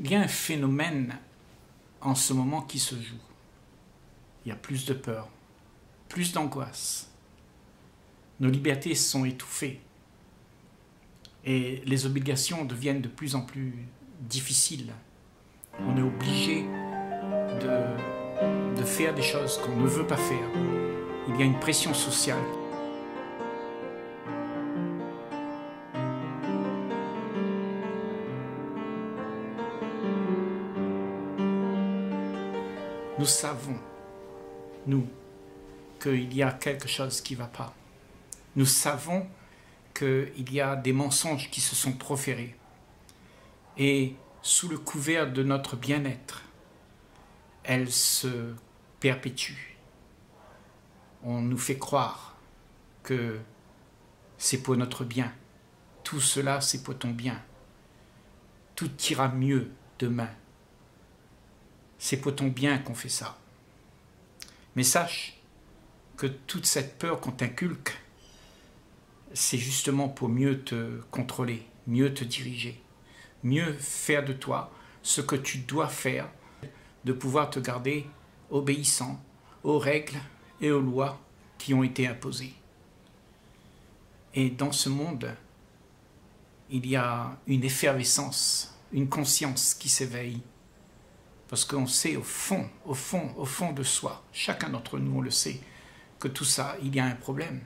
Il y a un phénomène en ce moment qui se joue. Il y a plus de peur, plus d'angoisse. Nos libertés sont étouffées et les obligations deviennent de plus en plus difficiles. On est obligé de, de faire des choses qu'on ne veut pas faire. Il y a une pression sociale. Nous savons, nous, qu'il y a quelque chose qui ne va pas. Nous savons qu'il y a des mensonges qui se sont proférés. Et sous le couvert de notre bien-être, elles se perpétuent. On nous fait croire que c'est pour notre bien. Tout cela, c'est pour ton bien. Tout ira mieux demain. C'est pour ton bien qu'on fait ça. Mais sache que toute cette peur qu'on t'inculque, c'est justement pour mieux te contrôler, mieux te diriger, mieux faire de toi ce que tu dois faire, de pouvoir te garder obéissant aux règles et aux lois qui ont été imposées. Et dans ce monde, il y a une effervescence, une conscience qui s'éveille parce qu'on sait au fond, au fond, au fond de soi, chacun d'entre nous, on le sait, que tout ça, il y a un problème.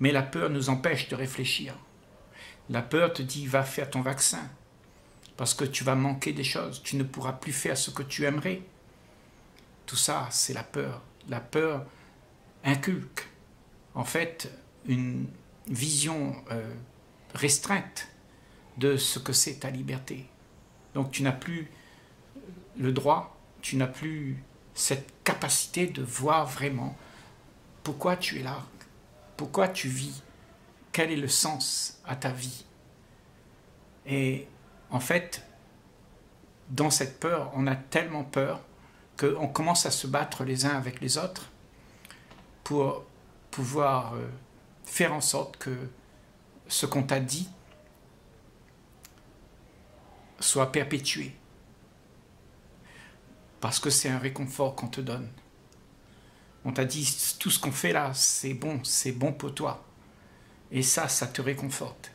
Mais la peur nous empêche de réfléchir. La peur te dit, va faire ton vaccin, parce que tu vas manquer des choses, tu ne pourras plus faire ce que tu aimerais. Tout ça, c'est la peur. La peur inculque, en fait, une vision euh, restreinte de ce que c'est ta liberté. Donc tu n'as plus le droit, tu n'as plus cette capacité de voir vraiment pourquoi tu es là, pourquoi tu vis, quel est le sens à ta vie. Et en fait, dans cette peur, on a tellement peur qu'on commence à se battre les uns avec les autres pour pouvoir euh, faire en sorte que ce qu'on t'a dit soit perpétué parce que c'est un réconfort qu'on te donne. On t'a dit, tout ce qu'on fait là, c'est bon, c'est bon pour toi. Et ça, ça te réconforte.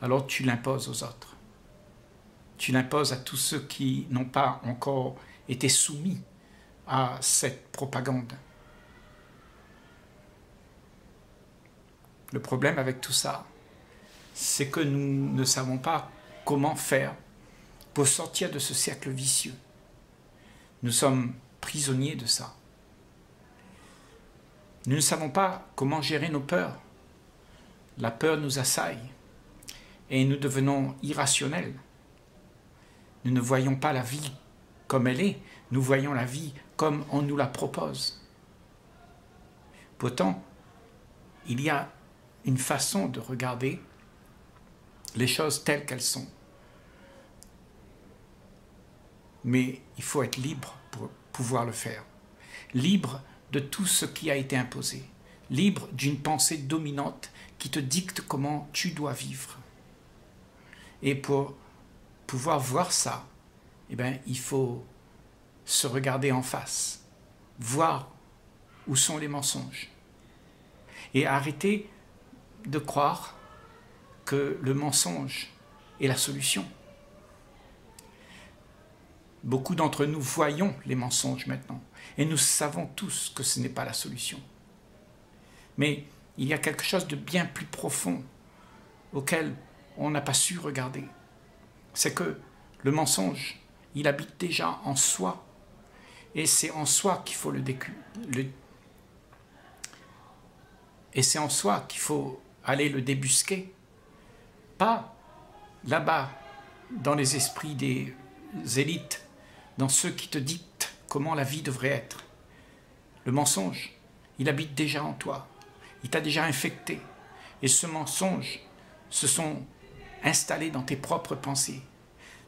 Alors tu l'imposes aux autres. Tu l'imposes à tous ceux qui n'ont pas encore été soumis à cette propagande. Le problème avec tout ça, c'est que nous ne savons pas comment faire pour sortir de ce cercle vicieux. Nous sommes prisonniers de ça. Nous ne savons pas comment gérer nos peurs. La peur nous assaille et nous devenons irrationnels. Nous ne voyons pas la vie comme elle est, nous voyons la vie comme on nous la propose. Pourtant, il y a une façon de regarder les choses telles qu'elles sont. Mais il faut être libre pour pouvoir le faire. Libre de tout ce qui a été imposé. Libre d'une pensée dominante qui te dicte comment tu dois vivre. Et pour pouvoir voir ça, eh bien, il faut se regarder en face, voir où sont les mensonges. Et arrêter de croire que le mensonge est la solution. Beaucoup d'entre nous voyons les mensonges maintenant, et nous savons tous que ce n'est pas la solution. Mais il y a quelque chose de bien plus profond auquel on n'a pas su regarder. C'est que le mensonge, il habite déjà en soi, et c'est en soi qu'il faut le, et c'est en soi qu'il faut aller le débusquer, pas là-bas dans les esprits des élites dans ceux qui te dictent comment la vie devrait être. Le mensonge, il habite déjà en toi. Il t'a déjà infecté. Et ce mensonge se sont installés dans tes propres pensées.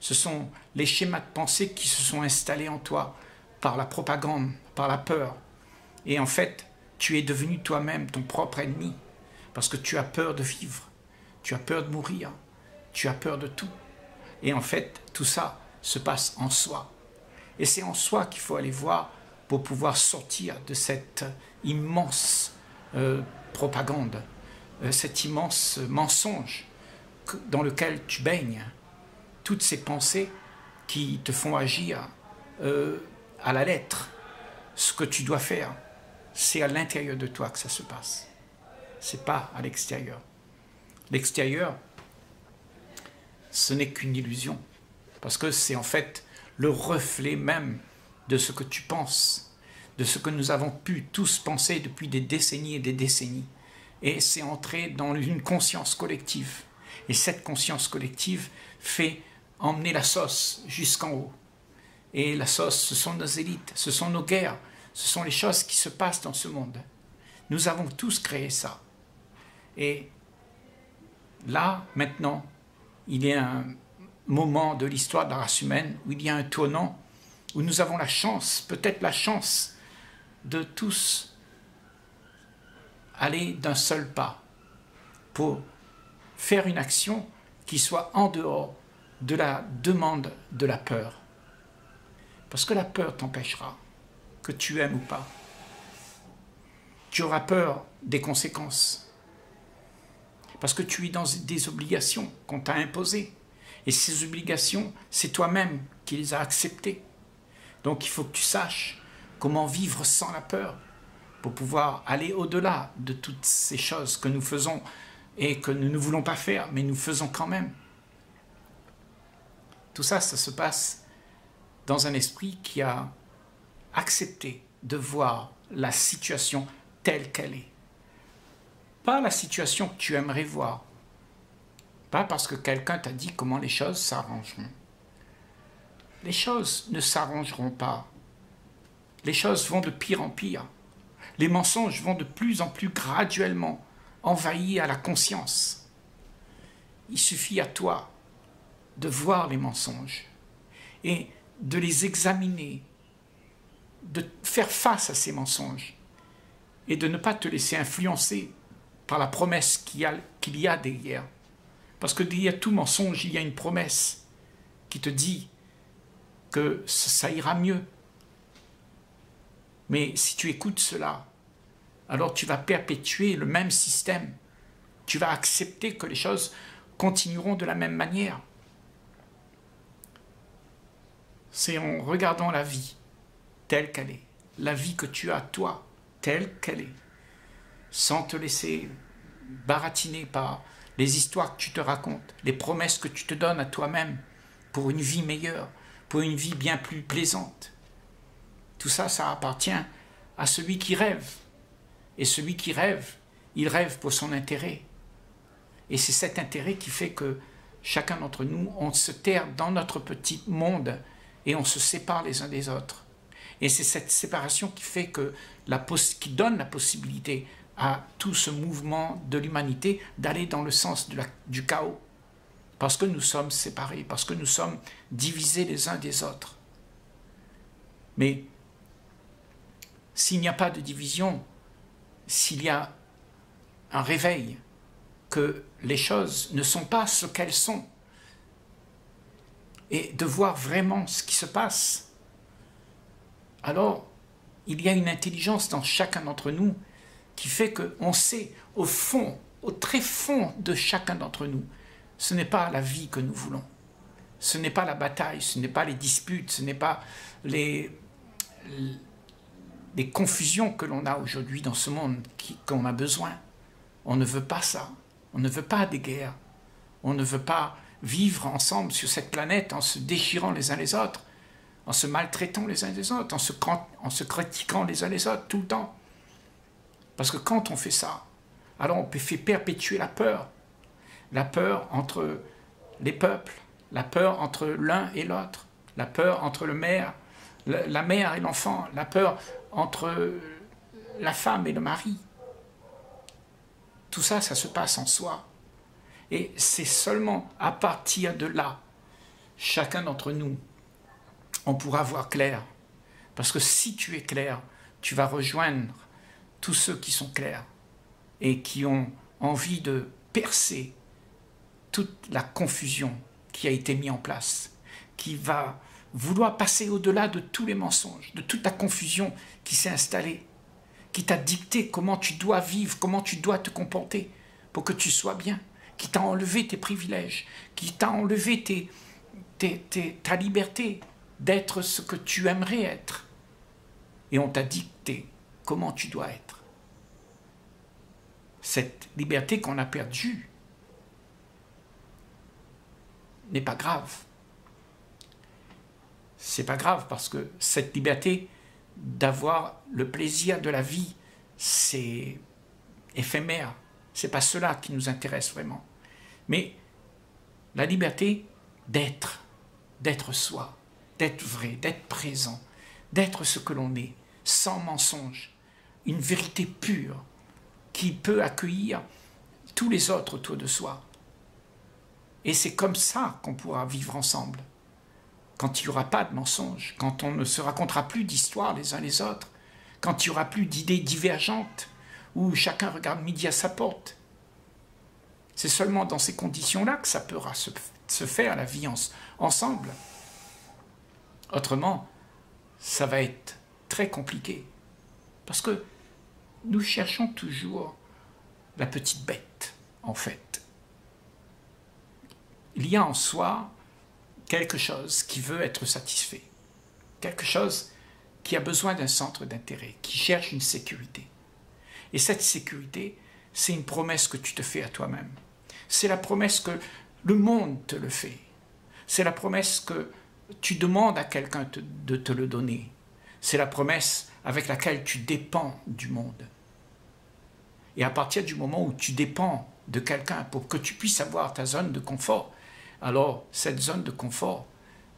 Ce sont les schémas de pensée qui se sont installés en toi par la propagande, par la peur. Et en fait, tu es devenu toi-même ton propre ennemi parce que tu as peur de vivre, tu as peur de mourir, tu as peur de tout. Et en fait, tout ça se passe en soi. Et c'est en soi qu'il faut aller voir pour pouvoir sortir de cette immense euh, propagande, euh, cet immense mensonge dans lequel tu baignes, toutes ces pensées qui te font agir euh, à la lettre. Ce que tu dois faire, c'est à l'intérieur de toi que ça se passe. C'est pas à l'extérieur. L'extérieur, ce n'est qu'une illusion, parce que c'est en fait le reflet même de ce que tu penses, de ce que nous avons pu tous penser depuis des décennies et des décennies. Et c'est entrer dans une conscience collective. Et cette conscience collective fait emmener la sauce jusqu'en haut. Et la sauce, ce sont nos élites, ce sont nos guerres, ce sont les choses qui se passent dans ce monde. Nous avons tous créé ça. Et là, maintenant, il y a un moment de l'histoire de la race humaine où il y a un tournant, où nous avons la chance, peut-être la chance, de tous aller d'un seul pas pour faire une action qui soit en dehors de la demande de la peur. Parce que la peur t'empêchera, que tu aimes ou pas. Tu auras peur des conséquences. Parce que tu es dans des obligations qu'on t'a imposées. Et ces obligations, c'est toi-même qui les as acceptées. Donc il faut que tu saches comment vivre sans la peur pour pouvoir aller au-delà de toutes ces choses que nous faisons et que nous ne voulons pas faire, mais nous faisons quand même. Tout ça, ça se passe dans un esprit qui a accepté de voir la situation telle qu'elle est. Pas la situation que tu aimerais voir. Pas parce que quelqu'un t'a dit comment les choses s'arrangeront. Les choses ne s'arrangeront pas. Les choses vont de pire en pire. Les mensonges vont de plus en plus graduellement envahir la conscience. Il suffit à toi de voir les mensonges et de les examiner, de faire face à ces mensonges et de ne pas te laisser influencer par la promesse qu'il y a derrière. Parce que derrière tout mensonge, il y a une promesse qui te dit que ça ira mieux. Mais si tu écoutes cela, alors tu vas perpétuer le même système. Tu vas accepter que les choses continueront de la même manière. C'est en regardant la vie telle qu'elle est, la vie que tu as toi telle qu'elle est, sans te laisser baratiner par les histoires que tu te racontes, les promesses que tu te donnes à toi-même pour une vie meilleure, pour une vie bien plus plaisante. Tout ça, ça appartient à celui qui rêve. Et celui qui rêve, il rêve pour son intérêt. Et c'est cet intérêt qui fait que chacun d'entre nous, on se terre dans notre petit monde et on se sépare les uns des autres. Et c'est cette séparation qui fait que qui donne la possibilité à tout ce mouvement de l'humanité d'aller dans le sens du chaos. Parce que nous sommes séparés, parce que nous sommes divisés les uns des autres. Mais s'il n'y a pas de division, s'il y a un réveil, que les choses ne sont pas ce qu'elles sont, et de voir vraiment ce qui se passe, alors il y a une intelligence dans chacun d'entre nous qui fait qu'on sait au fond, au très fond de chacun d'entre nous, ce n'est pas la vie que nous voulons, ce n'est pas la bataille, ce n'est pas les disputes, ce n'est pas les, confusions que l'on a aujourd'hui dans ce monde qu'on a besoin. On ne veut pas ça. On ne veut pas des guerres. On ne veut pas vivre ensemble sur cette planète en se déchirant les uns les autres, en se maltraitant les uns les autres, en se critiquant les uns les autres tout le temps. Parce que quand on fait ça, alors on faire perpétuer la peur. La peur entre les peuples, la peur entre l'un et l'autre, la peur entre le la mère et l'enfant, la peur entre la femme et le mari. Tout ça, ça se passe en soi. Et c'est seulement à partir de là, chacun d'entre nous, on pourra voir clair. Parce que si tu es clair, tu vas rejoindre tous ceux qui sont clairs et qui ont envie de percer toute la confusion qui a été mis en place, qui va vouloir passer au-delà de tous les mensonges, de toute la confusion qui s'est installée, qui t'a dicté comment tu dois vivre, comment tu dois te comporter pour que tu sois bien, qui t'a enlevé tes privilèges, qui t'a enlevé ta liberté d'être ce que tu aimerais être. Et on t'a dicté comment tu dois être. Cette liberté qu'on a perdue n'est pas grave. C'est pas grave parce que cette liberté d'avoir le plaisir de la vie, c'est éphémère. C'est pas cela qui nous intéresse vraiment. Mais la liberté d'être, d'être soi, d'être vrai, d'être présent, d'être ce que l'on est, sans mensonge, une vérité pure qui peut accueillir tous les autres autour de soi. Et c'est comme ça qu'on pourra vivre ensemble. Quand il n'y aura pas de mensonges, quand on ne se racontera plus d'histoires les uns les autres, quand il n'y aura plus d'idées divergentes, où chacun regarde midi à sa porte. C'est seulement dans ces conditions-là que ça pourra se, faire, la vie ensemble. Autrement, ça va être très compliqué. Parce que nous cherchons toujours la petite bête, en fait. Il y a en soi quelque chose qui veut être satisfait, quelque chose qui a besoin d'un centre d'intérêt, qui cherche une sécurité. Et cette sécurité, c'est une promesse que tu te fais à toi-même. C'est la promesse que le monde te le fait. C'est la promesse que tu demandes à quelqu'un de te le donner. C'est la promesse avec laquelle tu dépends du monde. Et à partir du moment où tu dépends de quelqu'un pour que tu puisses avoir ta zone de confort, alors cette zone de confort,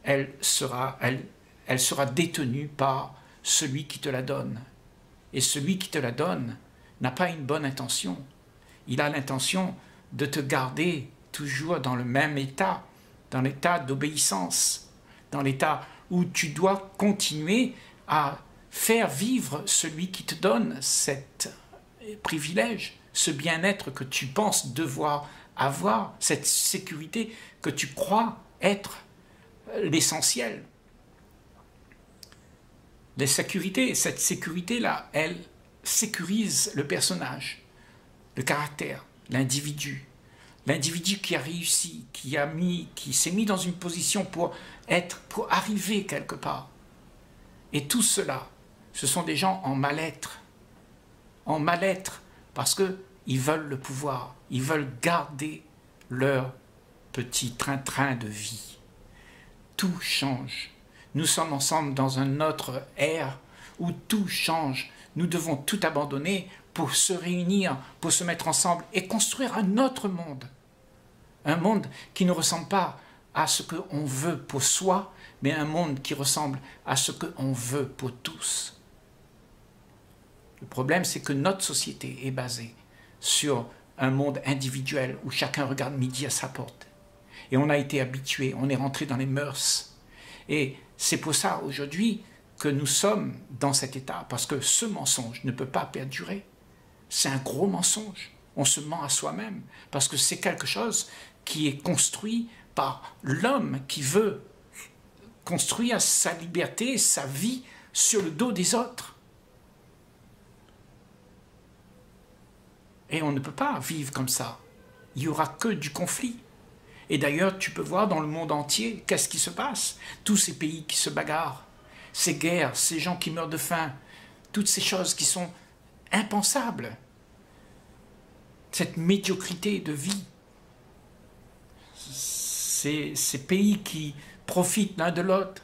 elle sera, elle, elle sera détenue par celui qui te la donne. Et celui qui te la donne n'a pas une bonne intention. Il a l'intention de te garder toujours dans le même état, dans l'état d'obéissance, dans l'état où tu dois continuer à faire vivre celui qui te donne cet privilège, ce bien-être que tu penses devoir avoir, cette sécurité que tu crois être l'essentiel. La sécurité, cette sécurité-là, elle sécurise le personnage, le caractère, l'individu. L'individu qui a réussi, qui a mis, qui s'est mis dans une position pour être, pour arriver quelque part. Et tout cela, ce sont des gens en mal-être, en mal-être parce que ils veulent le pouvoir, ils veulent garder leur petit train-train de vie. Tout change. Nous sommes ensemble dans un autre ère où tout change. Nous devons tout abandonner pour se réunir, pour se mettre ensemble et construire un autre monde. Un monde qui ne ressemble pas à ce qu'on veut pour soi, mais un monde qui ressemble à ce qu'on veut pour tous. Le problème, c'est que notre société est basée sur un monde individuel où chacun regarde midi à sa porte. Et on a été habitué, on est rentré dans les mœurs. Et c'est pour ça aujourd'hui que nous sommes dans cet état, parce que ce mensonge ne peut pas perdurer. C'est un gros mensonge. On se ment à soi-même, parce que c'est quelque chose qui est construit par l'homme qui veut construire sa liberté, sa vie sur le dos des autres. Et on ne peut pas vivre comme ça. Il n'y aura que du conflit. Et d'ailleurs, tu peux voir dans le monde entier qu'est-ce qui se passe? Tous ces pays qui se bagarrent, ces guerres, ces gens qui meurent de faim, toutes ces choses qui sont impensables. Cette médiocrité de vie. Ces, ces pays qui profitent l'un de l'autre.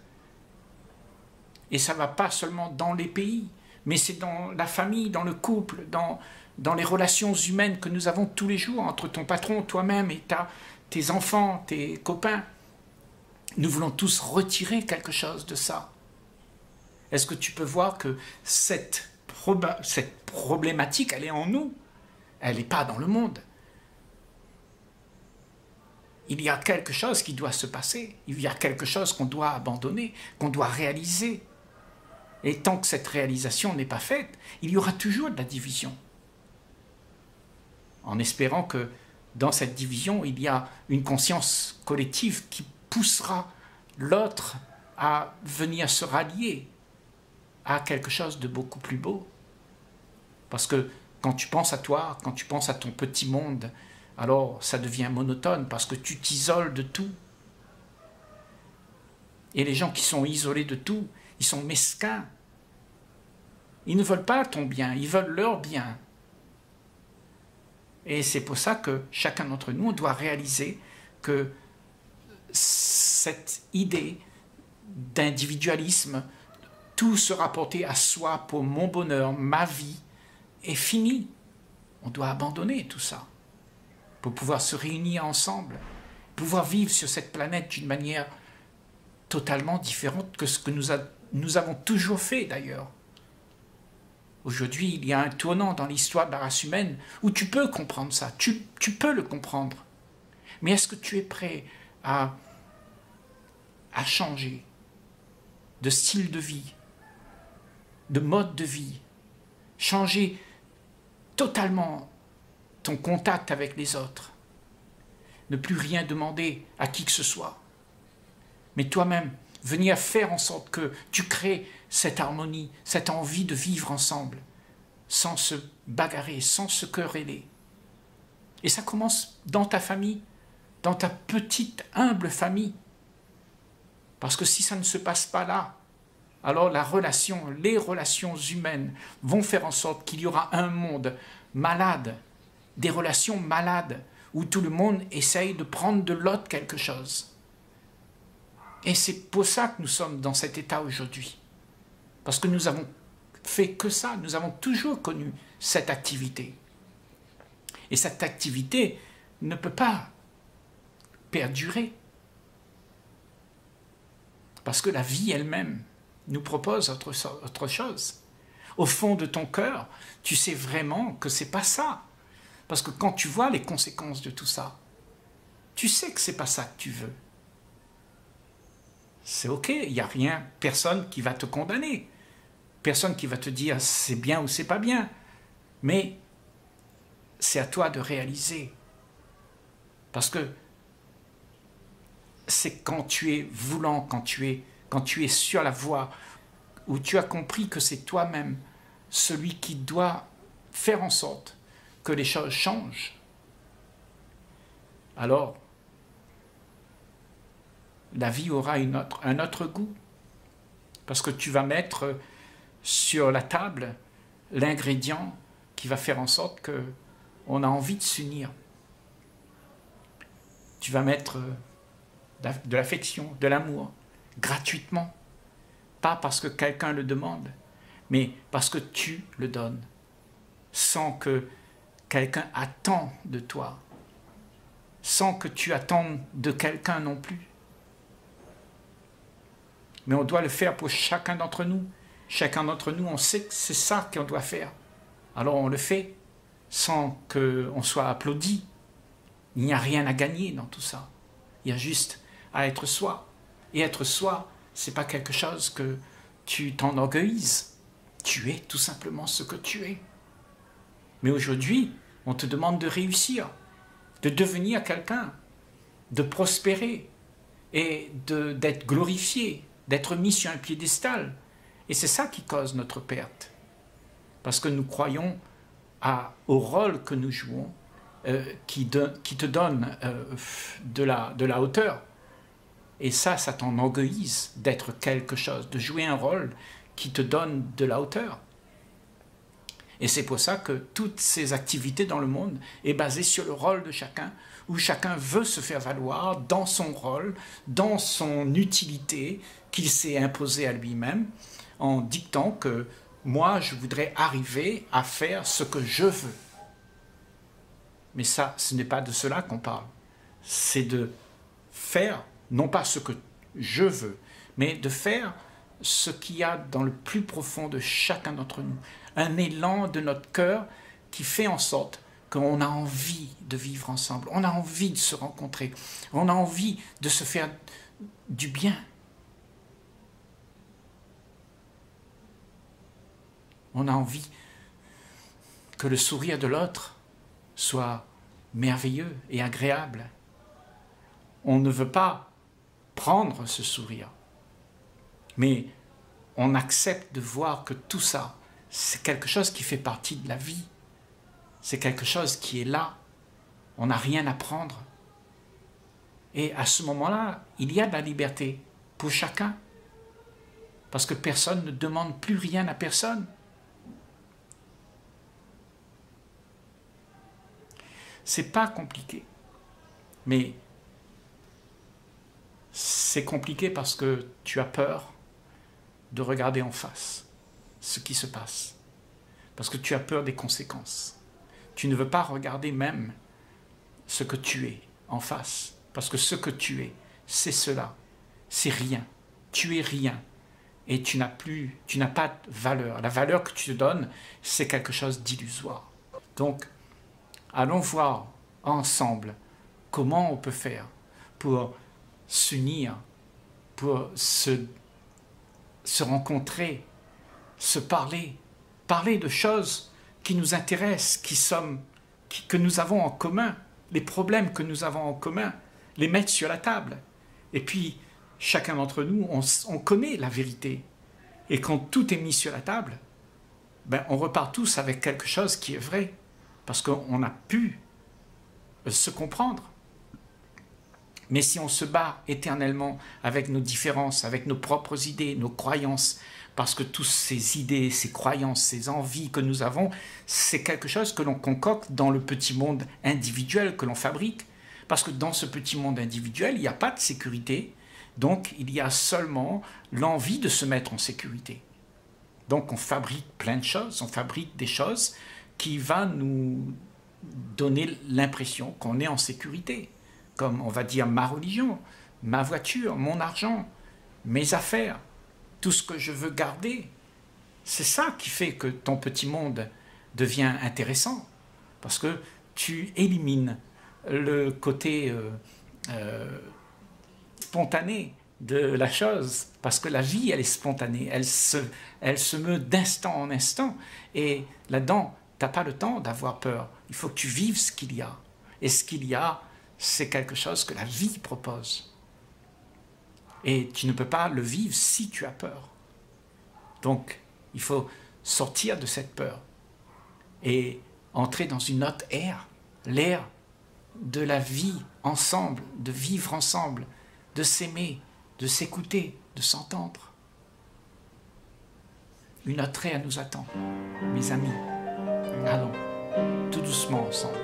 Et ça ne va pas seulement dans les pays, mais c'est dans la famille, dans le couple, dans, dans les relations humaines que nous avons tous les jours entre ton patron, toi-même et ta, tes enfants, tes copains. Nous voulons tous retirer quelque chose de ça. Est-ce que tu peux voir que cette, cette problématique, elle est en nous? Elle n'est pas dans le monde. Il y a quelque chose qui doit se passer. Il y a quelque chose qu'on doit abandonner, qu'on doit réaliser. Et tant que cette réalisation n'est pas faite, il y aura toujours de la division en espérant que dans cette division, il y a une conscience collective qui poussera l'autre à venir se rallier à quelque chose de beaucoup plus beau. Parce que quand tu penses à toi, quand tu penses à ton petit monde, alors ça devient monotone parce que tu t'isoles de tout. Et les gens qui sont isolés de tout, ils sont mesquins. Ils ne veulent pas ton bien, ils veulent leur bien. Et c'est pour ça que chacun d'entre nous, doit réaliser que cette idée d'individualisme, tout se rapporter à soi pour mon bonheur, ma vie, est fini. On doit abandonner tout ça pour pouvoir se réunir ensemble, pouvoir vivre sur cette planète d'une manière totalement différente que ce que nous, avons toujours fait d'ailleurs. Aujourd'hui, il y a un tournant dans l'histoire de la race humaine où tu peux comprendre ça, tu, peux le comprendre. Mais est-ce que tu es prêt à changer de style de vie, de mode de vie, changer totalement ton contact avec les autres, ne plus rien demander à qui que ce soit, mais toi-même venir faire en sorte que tu crées cette harmonie, cette envie de vivre ensemble, sans se bagarrer, sans se quereller. Et ça commence dans ta famille, dans ta petite, humble famille. Parce que si ça ne se passe pas là, alors la relation, les relations humaines vont faire en sorte qu'il y aura un monde malade, des relations malades, où tout le monde essaye de prendre de l'autre quelque chose. Et c'est pour ça que nous sommes dans cet état aujourd'hui. Parce que nous avons fait que ça, nous avons toujours connu cette activité. Et cette activité ne peut pas perdurer. Parce que la vie elle-même nous propose autre, chose. Au fond de ton cœur, tu sais vraiment que c'est pas ça. Parce que quand tu vois les conséquences de tout ça, tu sais que c'est pas ça que tu veux. C'est OK, il n'y a rien, personne qui va te condamner, personne qui va te dire c'est bien ou c'est pas bien, mais c'est à toi de réaliser. Parce que c'est quand tu es voulant, quand tu es, quand tu es sur la voie, où tu as compris que c'est toi-même celui qui doit faire en sorte que les choses changent. Alors, la vie aura un autre goût. Parce que tu vas mettre sur la table l'ingrédient qui va faire en sorte que on a envie de s'unir. Tu vas mettre de l'affection, de l'amour, gratuitement. Pas parce que quelqu'un le demande, mais parce que tu le donnes, sans que quelqu'un attend de toi, sans que tu attendes de quelqu'un non plus mais on doit le faire pour chacun d'entre nous. Chacun d'entre nous, on sait que c'est ça qu'on doit faire. Alors on le fait sans qu'on soit applaudi. Il n'y a rien à gagner dans tout ça. Il y a juste à être soi. Et être soi, c'est pas quelque chose que tu t'enorgueillises. Tu es tout simplement ce que tu es. Mais aujourd'hui, on te demande de réussir, de devenir quelqu'un, de prospérer et d'être glorifié, d'être mis sur un piédestal. Et c'est ça qui cause notre perte. Parce que nous croyons au rôle que nous jouons euh, qui, te donne euh, de, la, de la hauteur. Et ça, ça t'enorgueillise d'être quelque chose, de jouer un rôle qui te donne de la hauteur. Et c'est pour ça que toutes ces activités dans le monde est basées sur le rôle de chacun, où chacun veut se faire valoir dans son rôle, dans son utilité qu'il s'est imposé à lui-même, en dictant que moi, je voudrais arriver à faire ce que je veux. Mais ça, ce n'est pas de cela qu'on parle. C'est de faire, non pas ce que je veux, mais de faire ce qu'il y a dans le plus profond de chacun d'entre nous. Un élan de notre cœur qui fait en sorte qu'on a envie de vivre ensemble, on a envie de se rencontrer, on a envie de se faire du bien. On a envie que le sourire de l'autre soit merveilleux et agréable. On ne veut pas prendre ce sourire, mais on accepte de voir que tout ça, c'est quelque chose qui fait partie de la vie. C'est quelque chose qui est là. On n'a rien à prendre. Et à ce moment-là, il y a de la liberté pour chacun. Parce que personne ne demande plus rien à personne. C'est pas compliqué. Mais c'est compliqué parce que tu as peur de regarder en face ce qui se passe. Parce que tu as peur des conséquences. Tu ne veux pas regarder même ce que tu es en face. Parce que ce que tu es, c'est cela. C'est rien. Tu es rien. Et tu n'as plus, tu n'as pas de valeur. La valeur que tu te donnes, c'est quelque chose d'illusoire. Donc, allons voir ensemble comment on peut faire pour s'unir, pour se se rencontrer, se parler, parler de choses qui nous intéressent, qui sommes, que nous avons en commun, les problèmes que nous avons en commun, les mettre sur la table. Et puis, chacun d'entre nous, on, connaît la vérité. Et quand tout est mis sur la table, ben, on repart tous avec quelque chose qui est vrai, parce qu'on a pu se comprendre. Mais si on se bat éternellement avec nos différences, avec nos propres idées, nos croyances, parce que toutes ces idées, ces croyances, ces envies que nous avons, c'est quelque chose que l'on concocte dans le petit monde individuel que l'on fabrique. Parce que dans ce petit monde individuel, il n'y a pas de sécurité, donc il y a seulement l'envie de se mettre en sécurité. Donc on fabrique plein de choses, on fabrique des choses qui vont nous donner l'impression qu'on est en sécurité comme on va dire ma religion, ma voiture, mon argent, mes affaires, tout ce que je veux garder. C'est ça qui fait que ton petit monde devient intéressant, parce que tu élimines le côté euh, euh, spontané de la chose, parce que la vie, elle est spontanée, elle se, elle se meut d'instant en instant, et là-dedans, tu n'as pas le temps d'avoir peur, il faut que tu vives ce qu'il y a. Et ce qu'il y a, c'est quelque chose que la vie propose. Et tu ne peux pas le vivre si tu as peur. Donc, il faut sortir de cette peur et entrer dans une autre ère, l'ère de la vie ensemble, de vivre ensemble, de s'aimer, de s'écouter, de s'entendre. Une autre ère nous attend, mes amis. Allons, tout doucement ensemble.